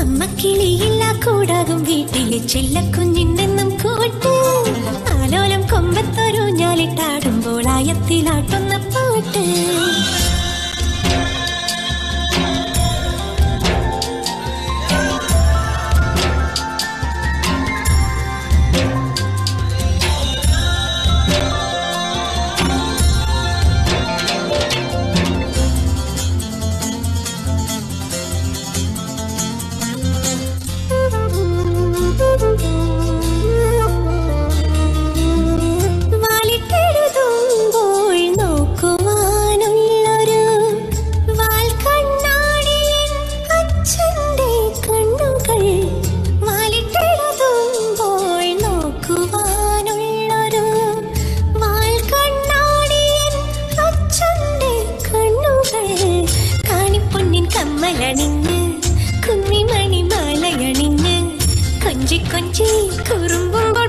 അമ്മക്കിളിയില്ല കൂടാകും വീട്ടിലെ ചെല്ലക്കുഞ്ഞിണ്ടെന്നും കൂട്ട് ഞാലിട്ടാടുമ്പോൾ ആയത്തിലാട്ടുന്ന പാട്ട് കമ്മലണിഞ്ഞ് കുന്നിമണി മാലയണിഞ്ഞ് കൊഞ്ചി കൊഞ്ചി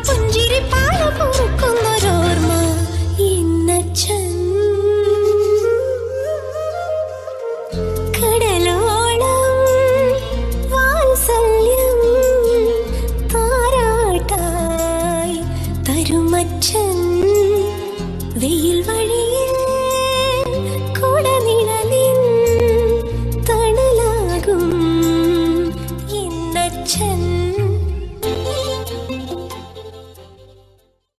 പുഞ്ചിരി പാല പൊറുക്കുന്നൊരോർമ്മ ഇന്നച്ചൻ കടലോളം छन